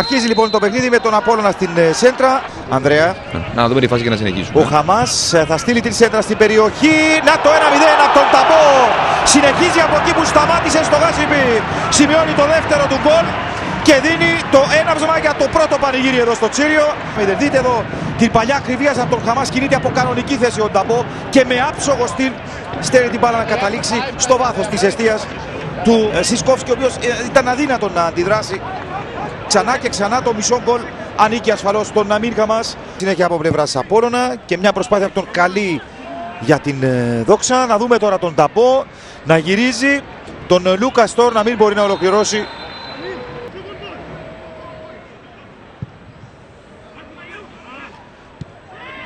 Αρχίζει λοιπόν το παιχνίδι με τον Απόλλωνα στην ε, σέντρα. Ανδρέα, Να δούμε τη φάση και να συνεχίσουμε. ο Χαμάς ε, θα στείλει την σέντρα στην περιοχή. Να το 1-0 από τον Ταμπό. Συνεχίζει από εκεί που σταμάτησε στο Γάσιμπι. Σημειώνει το δεύτερο του γκολ και δίνει το έναυσμα για το πρώτο πανηγύρι εδώ στο Τσίριο. Δείτε εδώ την παλιά ακριβία από τον Χαμάς κινείται από κανονική θέση ο Ταμπό και με άψογο στυλ στέλνει την μπάλα να καταλήξει στο βάθος της αιστείας του ε, Σισκόφσκι ο οποίος ε, ήταν αδύνατο να αντιδράσει Ξανά και ξανά το μισό γκολ ανήκει ασφαλώς στον Αμίν Χαμάς. Συνέχεια από πλευράς Απόλλωνα και μια προσπάθεια από τον Καλή για την ε, δόξα. Να δούμε τώρα τον Ταμπό να γυρίζει. Τον ε, Λούκα Στόρ να μην μπορεί να ολοκληρώσει.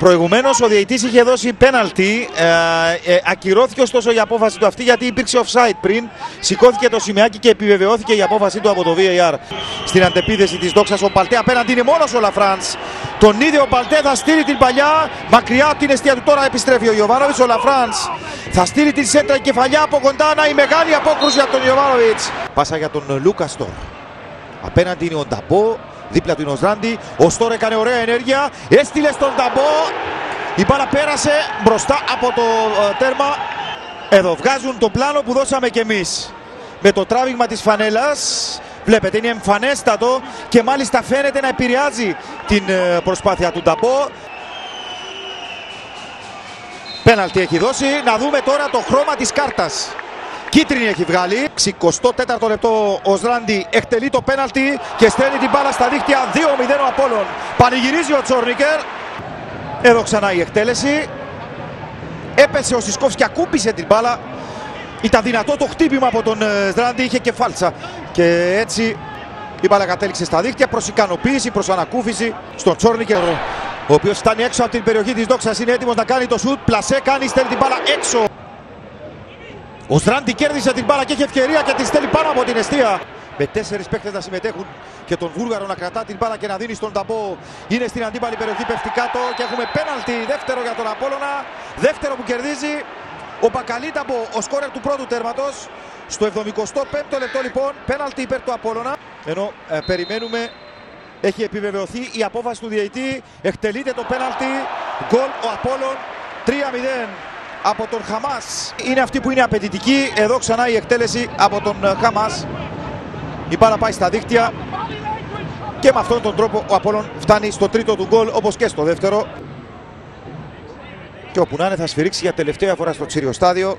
Προηγουμένως ο διαιτητής είχε δώσει πέναλτι, ε, ε, ακυρώθηκε ωστόσο η απόφαση του αυτή γιατί υπήρξε offside πριν. Σηκώθηκε το σημαίακι και επιβεβαιώθηκε η απόφαση του από το VAR. Στην αντεπίθεση της δόξας ο Παλτέ απέναντι είναι μόνος ο Λαφράνς. Τον ίδιο ο Παλτέ θα στείλει την παλιά, μακριά από την αιστεία του τώρα επιστρέφει ο Ιωβάνοβιτς. Ο Λαφράνς θα στείλει την σέντρα η κεφαλιά από κοντά, να η μεγάλη απόκρουση από τον Ιωβάνοβιτς. Πάσα για τον Λούκας Στόρ. Απέναντι είναι ο Νταμπό, δίπλα του είναι ο Σράντι. Ο Στόρ έκανε ωραία ενέργεια, έστειλε στον Νταμπό. Η μπάλα πέρασε μπροστά από το ε, τέρμα. Εδώ βγάζουν το πλάνο που δώσαμε κι εμείς. Με το τράβηγμα της φανέλας. Βλέπετε είναι εμφανέστατο και μάλιστα φαίνεται να επηρεάζει την ε, προσπάθεια του Νταμπό. Πέναλτι έχει δώσει. Να δούμε τώρα το χρώμα της κάρτας. Κίτρινη έχει βγάλει. 64ο λεπτό ο Σράντι εκτελεί το πέναλτι και στέλνει την μπάλα στα δίχτυα 2-0 ο Απόλλων. Πανηγυρίζει ο Τσόρνικερ. Εδώ ξανά η εκτέλεση. Έπεσε ο Σισκόφς και ακούμπησε την μπάλα. Ήταν δυνατό το χτύπημα από τον ε, Σράντι, είχε και φάλτσα. Και έτσι η μπάλα κατέληξε στα δίχτυα προς ικανοποίηση, προς ανακούφιση στον Τσόρνικερ. Ο οποίος φτάνει έξω από την περιοχή της Δόξας, είναι έτοιμος να κάνει το σουτ. Πλασέ κάνει, στέλνει την μπάλα έξω. Ο Στράντι κέρδισε την μπάλα και έχει ευκαιρία και τη στέλνει πάνω από την αιστεία. Με τέσσερις παίκτες να συμμετέχουν και τον Βούλγαρο να κρατά την μπάλα και να δίνει στον Ταμπό. Είναι στην αντίπαλη περιοχή, πέφτει κάτω και έχουμε πέναλτι δεύτερο για τον Απόλλωνα. Δεύτερο που κερδίζει ο Μπακαλίταμπο, ο σκόρερ του πρώτου τέρματος. Στο 75ο λεπτό λοιπόν, πέναλτι υπέρ του Απόλλωνα. Ενώ ε, περιμένουμε, έχει επιβεβαιωθεί η απόφαση του διαιτή. Εκτελείται το πέναλτι. Γκολ ο Απόλλων 3-0 από τον Χαμάς. Είναι αυτή που είναι απαιτητική. Εδώ ξανά η εκτέλεση από τον ε, Χαμάς. Η μπάλα πάει στα δίκτυα. Και με αυτόν τον τρόπο ο Απόλλων φτάνει στο τρίτο του γκολ όπως και στο δεύτερο. Και όπου να είναι θα σφυρίξει για τελευταία φορά στο Τσίριο Στάδιο.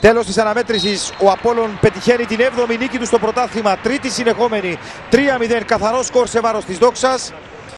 Τέλος της αναμέτρησης ο Απόλλων πετυχαίνει την 7η νίκη του στο πρωτάθλημα. Τρίτη συνεχόμενη 3-0 καθαρό σκορ σε βάρος της Δόξας.